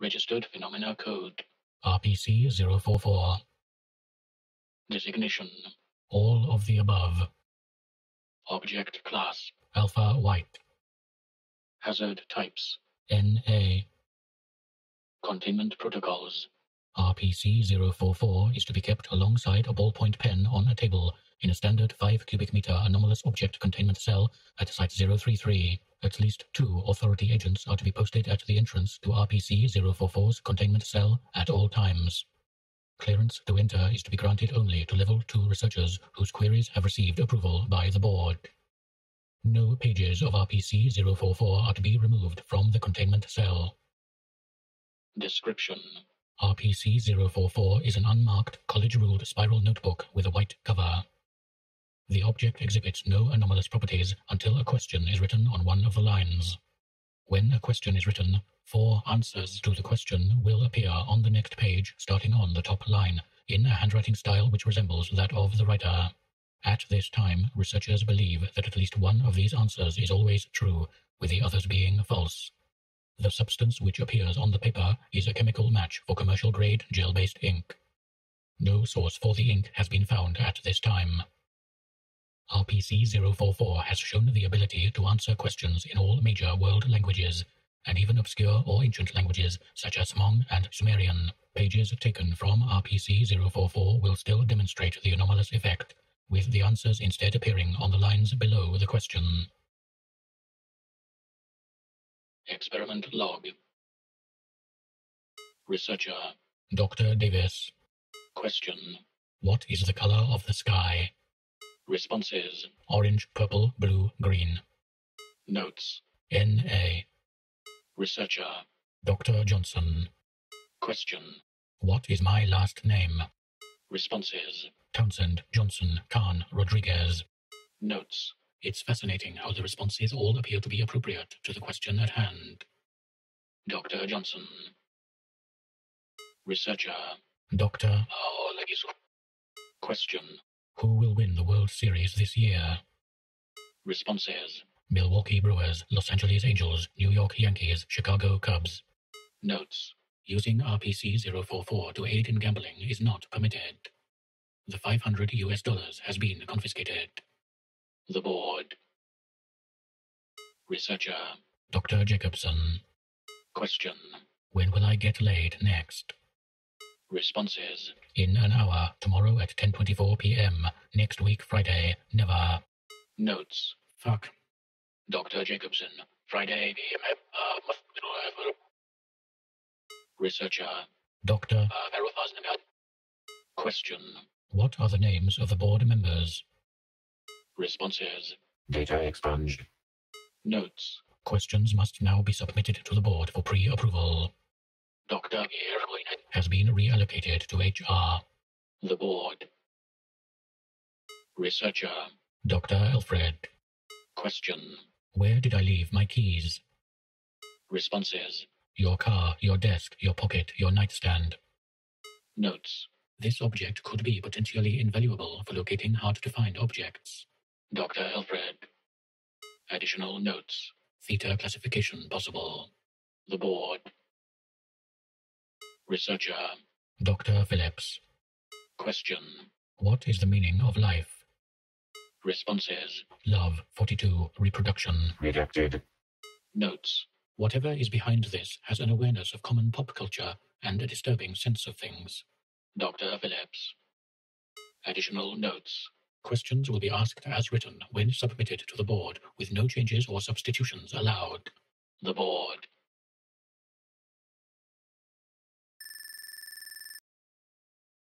Registered Phenomena Code. RPC 044. Designation. All of the above. Object Class. Alpha White. Hazard Types. NA. Containment Protocols. RPC 044 is to be kept alongside a ballpoint pen on a table in a standard 5 cubic meter anomalous object containment cell at Site 033. At least two authority agents are to be posted at the entrance to RPC 044's containment cell at all times. Clearance to enter is to be granted only to Level 2 researchers whose queries have received approval by the board. No pages of RPC 044 are to be removed from the containment cell. Description. RPC 044 is an unmarked, college ruled spiral notebook with a white cover. The object exhibits no anomalous properties until a question is written on one of the lines. When a question is written, four answers to the question will appear on the next page starting on the top line, in a handwriting style which resembles that of the writer. At this time, researchers believe that at least one of these answers is always true, with the others being false. The substance which appears on the paper is a chemical match for commercial grade gel based ink. No source for the ink has been found at this time. RPC 044 has shown the ability to answer questions in all major world languages, and even obscure or ancient languages such as Hmong and Sumerian. Pages taken from RPC 044 will still demonstrate the anomalous effect, with the answers instead appearing on the lines below the question. Experiment Log. Researcher. Dr. Davis, Question. what is the color of the sky? Responses. Orange, purple, blue, green. Notes. NA. Researcher. Dr. Johnson, Question. what is my last name? Responses. Townsend, Johnson, Khan, Rodriguez. Notes. It's fascinating how the responses all appear to be appropriate to the question at hand. Dr. Johnson. Researcher. Doctor, Oh. Question. Who will win the World Series this year? Responses. Milwaukee Brewers, Los Angeles Angels, New York Yankees, Chicago Cubs. Notes. Using RPC 044 to aid in gambling is not permitted. The 500 US dollars has been confiscated. The Board. Researcher. Dr. Jacobson, Question. when will I get laid next? Responses. In an hour, tomorrow at 10:24 p.m. Next week Friday. Never. Notes. Fuck. Dr. Jacobson. Friday. uh, Researcher. Doctor, Uh, Question. what are the names of the board members? Responses. Data expunged. Notes. Questions must now be submitted to the board for pre-approval. Dr. Has been reallocated to HR. The Board. Researcher. Dr. Alfred, Question. where did I leave my keys? Responses. Your car, your desk, your pocket, your nightstand. Notes. This object could be potentially invaluable for locating hard-to-find objects. Dr. Alfred. Additional notes. Theta classification possible. The Board. Researcher. Dr. Phillips, Question. what is the meaning of life? Responses. Love, 42, reproduction. Rejected. Notes. Whatever is behind this has an awareness of common pop culture and a disturbing sense of things. Dr. Phillips. Additional notes. Questions will be asked as written when submitted to the board with no changes or substitutions allowed. The Board.